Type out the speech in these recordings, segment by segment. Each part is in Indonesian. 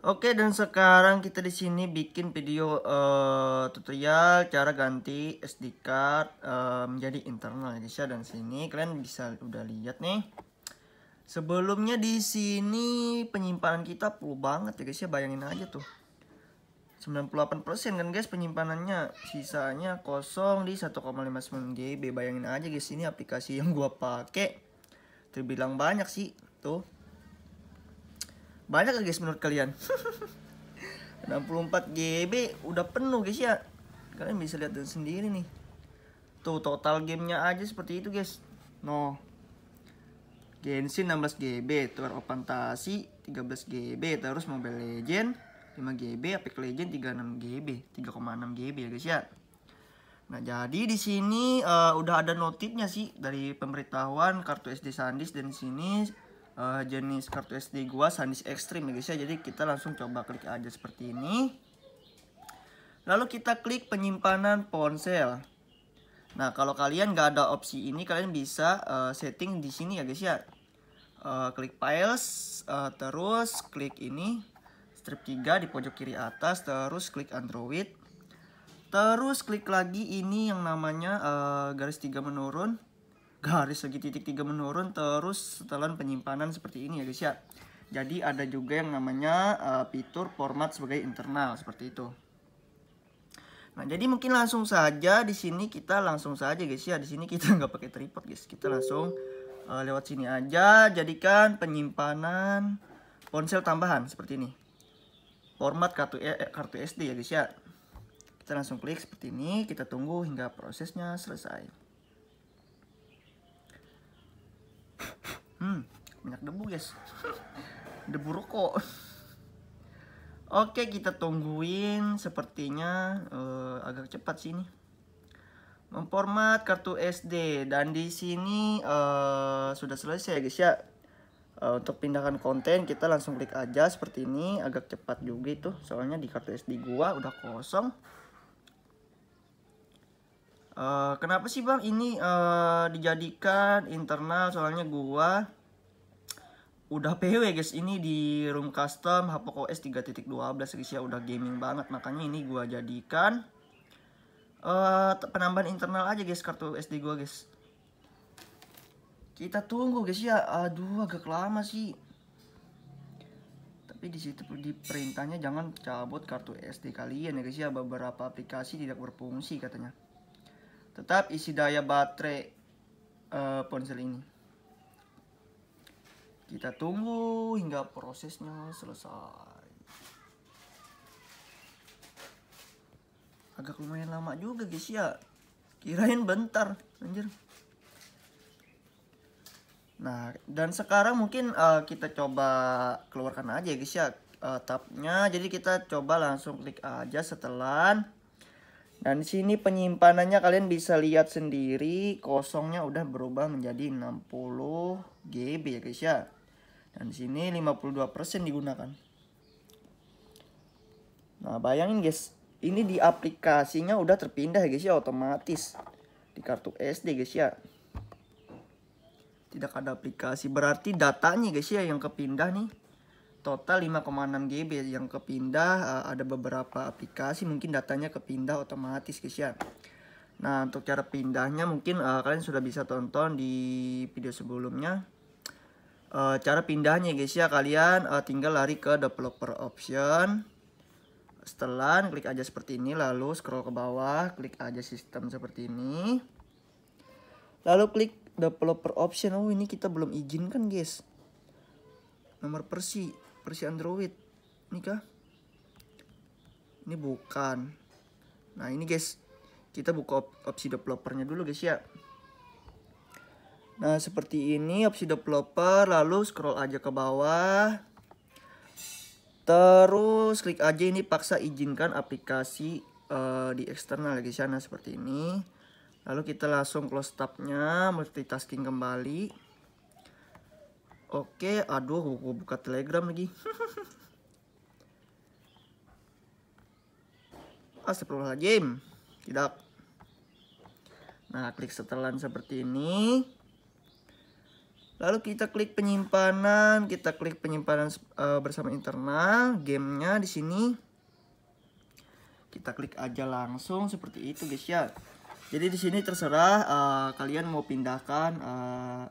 Oke dan sekarang kita di sini bikin video uh, tutorial cara ganti SD card uh, menjadi internal ya dan sini kalian bisa udah lihat nih. Sebelumnya di sini penyimpanan kita full banget ya guys ya. Bayangin aja tuh. 98% kan guys penyimpanannya. Sisanya kosong di 1,59 GB bayangin aja guys ini aplikasi yang gua pakai. Terbilang banyak sih tuh banyak guys menurut kalian? 64 GB udah penuh guys ya. Kalian bisa lihat sendiri nih. Tuh total gamenya aja seperti itu guys. No. Genshin 16 GB Tour of Fantasy 13 GB terus Mobile Legend 5 GB Epic Legend 36 GB 3,6 GB ya guys ya. Nah, jadi di sini uh, udah ada notifnya sih dari pemberitahuan kartu SD SanDisk dan sini uh, jenis kartu SD gua SanDisk Extreme ya guys ya. Jadi kita langsung coba klik aja seperti ini. Lalu kita klik penyimpanan ponsel. Nah, kalau kalian nggak ada opsi ini, kalian bisa uh, setting di sini ya guys ya. Uh, klik files, uh, terus klik ini strip 3 di pojok kiri atas, terus klik Android. Terus klik lagi ini yang namanya uh, garis tiga menurun garis segi titik tiga menurun terus setelan penyimpanan seperti ini ya guys ya. Jadi ada juga yang namanya uh, fitur format sebagai internal seperti itu. Nah jadi mungkin langsung saja di sini kita langsung saja guys ya. Di sini kita nggak pakai tripod guys. Kita langsung uh, lewat sini aja. Jadikan penyimpanan ponsel tambahan seperti ini. Format kartu e kartu SD ya guys ya. Kita langsung klik seperti ini. Kita tunggu hingga prosesnya selesai banyak debu guys. debu rokok. Oke, kita tungguin. Sepertinya uh, agak cepat sih ini. Memformat kartu SD dan di sini uh, sudah selesai guys ya. Uh, untuk pindahkan konten kita langsung klik aja seperti ini agak cepat juga itu soalnya di kartu SD gua udah kosong Uh, kenapa sih bang ini uh, dijadikan internal soalnya gua udah PW guys. Ini di room custom Hapok OS 3.12 guys ya. Udah gaming banget. Makanya ini gua jadikan uh, penambahan internal aja guys kartu SD gua guys. Kita tunggu guys ya. Aduh agak lama sih. Tapi di situ di perintahnya jangan cabut kartu SD kalian ya guys ya. Beberapa aplikasi tidak berfungsi katanya. Tetap isi daya baterai uh, ponsel ini kita tunggu hingga prosesnya selesai. Agak lumayan lama juga guys ya. Kirain bentar anjir. Nah dan sekarang mungkin uh, kita coba keluarkan aja guys ya uh, tabnya. Jadi kita coba langsung klik aja setelan. Dan di sini penyimpanannya kalian bisa lihat sendiri kosongnya udah berubah menjadi 60 GB ya guys ya. Dan di sini 52% digunakan. Nah, bayangin guys, ini di aplikasinya udah terpindah guys ya otomatis. Di kartu SD guys ya. Tidak ada aplikasi, berarti datanya guys ya yang kepindah nih. Total 5,6 GB yang kepindah. Uh, ada beberapa aplikasi mungkin datanya kepindah otomatis guys ya. Nah untuk cara pindahnya mungkin uh, kalian sudah bisa tonton di video sebelumnya uh, cara pindahnya guys ya. Kalian uh, tinggal lari ke developer option. Setelah klik aja seperti ini lalu scroll ke bawah klik aja sistem seperti ini. Lalu klik developer option. Oh ini kita belum izinkan guys. Nomor persi versi Android. Ini kah? Ini bukan. Nah ini guys kita buka op opsi developernya dulu guys ya nah seperti ini opsi developer lalu scroll aja ke bawah terus klik aja ini paksa izinkan aplikasi uh, di eksternal ya guys ya seperti ini lalu kita langsung close tabnya multitasking kembali Oke, aduh, gue buka telegram lagi. Astagfirullahaladzim. Tidak. Nah, klik setelan seperti ini. Lalu kita klik penyimpanan, kita klik penyimpanan uh, bersama internal, gamenya di sini. Kita klik aja langsung seperti itu guys ya. Jadi di sini terserah uh, kalian mau pindahkan uh,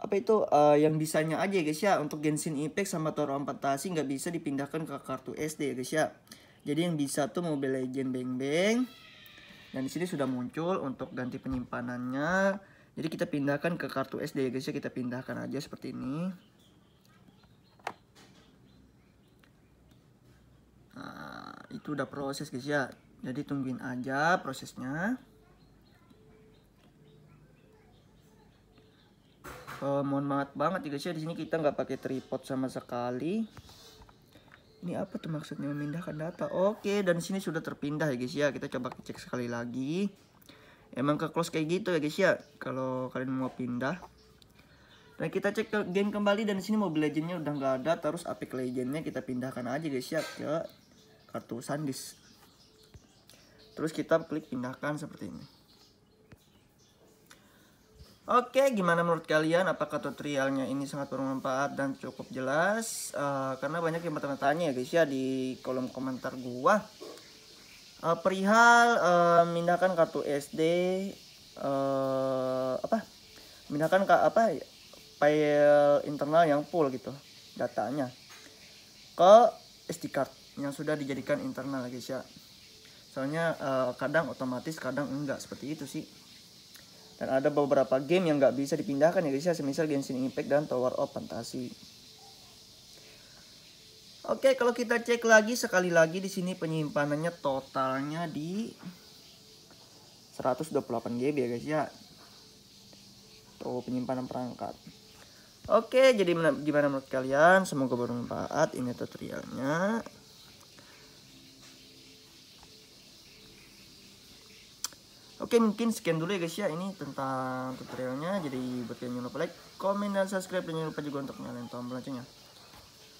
apa itu uh, yang bisanya aja guys ya untuk Genshin Impact sama Toro Fantasi nggak bisa dipindahkan ke kartu SD ya guys ya. Jadi yang bisa tuh Mobile Legend Bang. Dan di sini sudah muncul untuk ganti penyimpanannya jadi kita pindahkan ke kartu SD ya guys ya. Kita pindahkan aja seperti ini. Nah, itu udah proses guys ya. Jadi tungguin aja prosesnya. Uh, mohon maaf banget ya guys ya. Di sini kita nggak pakai tripod sama sekali. Ini apa tuh maksudnya? Memindahkan data. Oke dan sini sudah terpindah ya guys ya. Kita coba cek sekali lagi emang ke close kayak gitu ya guys ya? Kalau kalian mau pindah. Dan kita cek ke game kembali dan sini Mobile Legendnya udah nggak ada. Terus Apex Legendnya kita pindahkan aja guys ya ke kartu SanDisk terus kita klik pindahkan seperti ini. Oke, gimana menurut kalian? Apakah tutorialnya ini sangat bermanfaat dan cukup jelas? Uh, karena banyak yang bertanya-tanya ya guys ya di kolom komentar gua uh, perihal uh, mindahkan kartu SD uh, apa? Mindahkan ke apa? File internal yang full gitu datanya. Ke SD card yang sudah dijadikan internal guys ya. Soalnya uh, kadang otomatis kadang enggak seperti itu sih. Dan ada beberapa game yang nggak bisa dipindahkan ya guys ya. Semisal Genshin Impact dan Tower of Fantasy Oke, kalau kita cek lagi sekali lagi di sini penyimpanannya totalnya di 128 GB ya guys ya. Tuh penyimpanan perangkat. Oke, jadi gimana menurut kalian? Semoga bermanfaat ini tutorialnya. Oke mungkin sekian dulu ya guys ya ini tentang tutorialnya jadi buat kalian jangan lupa like, komen dan subscribe dan jangan lupa juga untuk nyalain tombol loncengnya.